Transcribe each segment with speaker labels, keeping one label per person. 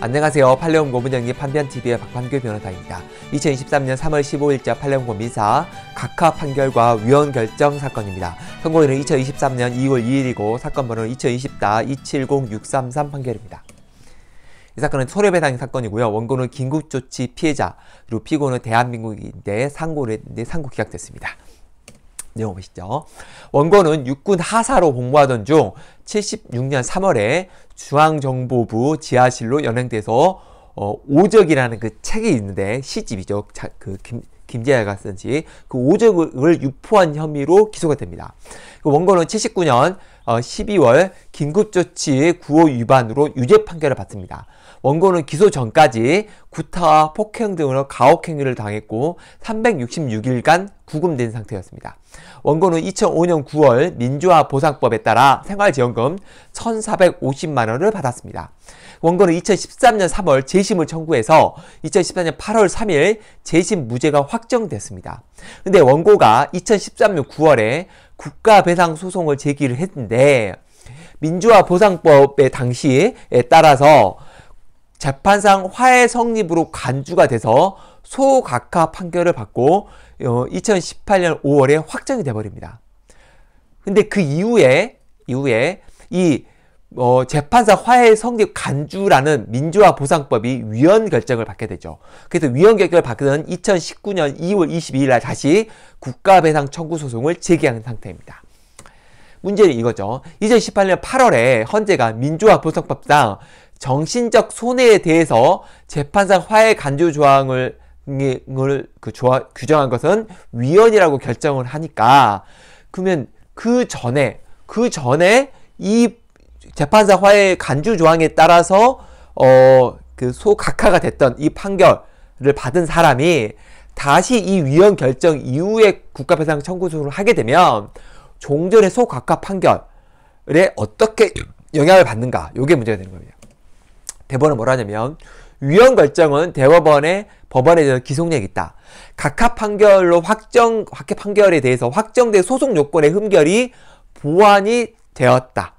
Speaker 1: 안녕하세요. 팔레온 고문영님 판변TV의 박판규 변호사입니다. 2023년 3월 15일자 팔레온 고 민사 각하 판결과 위헌 결정 사건입니다. 선고일은 2023년 2월 2일이고 사건 번호는 2024-270-633 판결입니다. 이 사건은 손해배상 사건이고요. 원고는 긴급조치 피해자, 그리고 피고는 대한민국인데 상고를 상고 기각됐습니다. 내용 보시죠. 원고는 육군 하사로 복무하던 중 76년 3월에 중앙정보부 지하실로 연행돼서 어, 오적이라는 그 책이 있는데 시집이죠. 자, 그 김, 김재하가 쓴지 그 오적을 유포한 혐의로 기소가 됩니다. 그 원고는 79년 어, 12월 긴급조치 구호 위반으로 유죄 판결을 받습니다. 원고는 기소 전까지 구타와 폭행 등으로 가혹행위를 당했고 366일간 구금된 상태였습니다. 원고는 2005년 9월 민주화 보상법에 따라 생활지원금 1,450만 원을 받았습니다. 원고는 2013년 3월 재심을 청구해서 2014년 8월 3일 재심 무죄가 확정됐습니다. 근데 원고가 2013년 9월에 국가배상 소송을 제기를 했는데 민주화 보상법의 당시에 따라서 재판상 화해 성립으로 간주가 돼서 소각하 판결을 받고 어, 2018년 5월에 확정이 돼버립니다. 근데 그 이후에 이후에 이 어, 재판사 화해 성립 간주라는 민주화 보상법이 위헌 결정을 받게 되죠. 그래서 위헌 결정을 받는 2019년 2월 22일 날 다시 국가배상 청구 소송을 제기한 상태입니다. 문제는 이거죠. 2018년 8월에 헌재가 민주화 보상법상 정신적 손해에 대해서 재판상 화해 간주 조항을 그 조항, 규정한 것은 위헌이라고 결정을 하니까 그러면 그 전에 그 전에 이 재판사 화해 간주 조항에 따라서 어 그 소각하가 됐던 이 판결을 받은 사람이 다시 이 위헌 결정 이후에 국가배상 청구소를 하게 되면 종전의 소각하 판결에 어떻게 영향을 받는가 이게 문제가 되는 겁니다. 대법원은 뭐라냐면 위헌 결정은 대법원의 법원에 대해서 기속력이 있다. 각하 판결로 확정, 각하 판결에 대해서 확정된 소송 요건의 흠결이 보완이 되었다.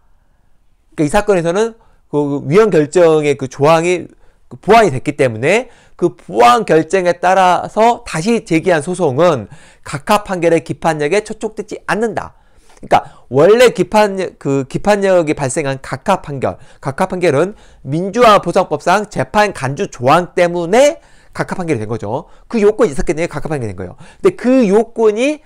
Speaker 1: 그러니까 이 사건에서는 그 위헌 결정의 그 조항이 그 보완이 됐기 때문에 그 보완 결정에 따라서 다시 제기한 소송은 각하 판결의 기판력에 초촉되지 않는다. 그러니까 원래 기판 그 기판력이 발생한 각하 판결, 각하 판결은 민주화 보상법상 재판 간주 조항 때문에 각하 판결이 된 거죠. 그 요건이 있었기 때문에 각하 판결이 된 거예요. 근데 그 요건이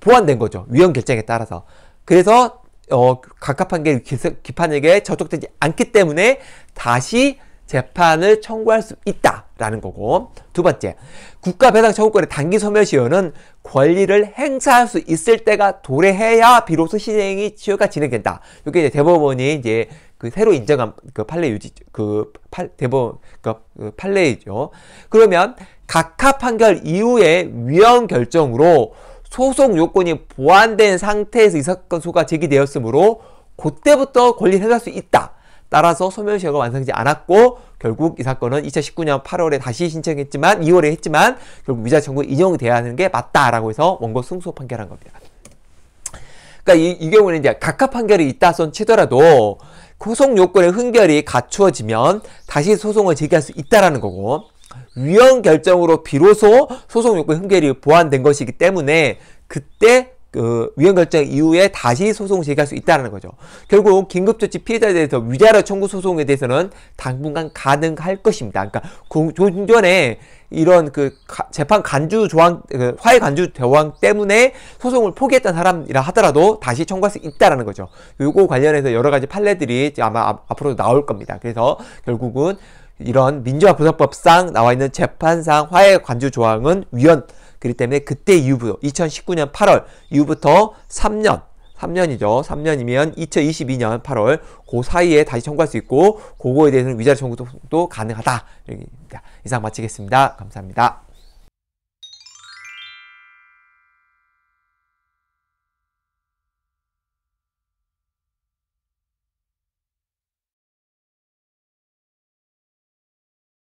Speaker 1: 보완된 거죠. 위헌 결정에 따라서. 그래서 어 각하 판결 기판력에 저촉되지 않기 때문에 다시 재판을 청구할 수 있다라는 거고 두 번째 국가배상 청구권의 단기 소멸시효는 권리를 행사할 수 있을 때가 도래해야 비로소 시행이 시효가 진행된다. 이게 이제 대법원이 이제 그 새로 인정한 그 판례 유지 그 팔, 대법원 그, 그 판례이죠. 그러면 각하 판결 이후에 위헌 결정으로 소송 요건이 보완된 상태에서 이 사건 소가 제기되었으므로 그때부터 권리를 행사할 수 있다. 따라서 소멸시효가 완성되지 않았고 결국 이 사건은 2019년 8월에 다시 신청했지만 2월에 했지만 결국 위자 청구 인용돼야 하는 게 맞다라고 해서 원고 승소 판결한 겁니다. 그러니까 이, 이 경우는 이제 각하 판결이 있다 손 치더라도 소송 요건의 흥결이 갖추어지면 다시 소송을 제기할 수 있다라는 거고 위헌 결정으로 비로소 소송 요건 흥결이 보완된 것이기 때문에 그때 그 위헌 결정 이후에 다시 소송을 제기할 수 있다는 거죠. 결국 긴급조치 피해자에 대해서 위자료 청구 소송에 대해서는 당분간 가능할 것입니다. 그러니까 종전에 이런 그 재판 간주 조항, 그 화해 간주 조항 때문에 소송을 포기했던 사람이라 하더라도 다시 청구할 수 있다라는 거죠. 요거 관련해서 여러 가지 판례들이 아마 앞으로 나올 겁니다. 그래서 결국은 이런 민주화 부사법상 나와 있는 재판상 화해 간주 조항은 위헌 그렇기 때문에 그때 이후부터 2019년 8월 이후부터 3년 3년이죠. 3년이면 2022년 8월 그 사이에 다시 청구할 수 있고 그거에 대해서는 위자료 청구도 가능하다. 이상 마치겠습니다. 감사합니다.